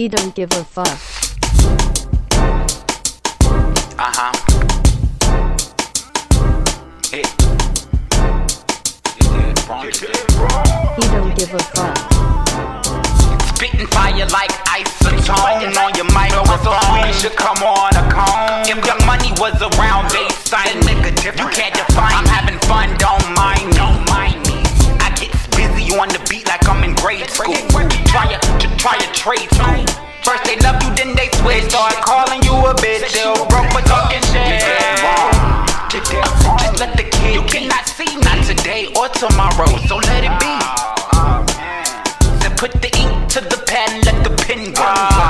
He don't give a fuck. Uh huh. Hey. He don't give a fuck. Spitting fire like isotone on your microphone. You should come on a cone. If Young Money was around, they sign nigga different. You can't define. I'm having fun, don't mind, don't mind me. I get busy on the beat like I'm in grade school. Try a, to try a trade school a bitch, they'll broke for talking shit. Just let the kid. You cannot see not today or tomorrow, so let it be. Oh, oh, oh, then put the ink to the pen, let the pen go.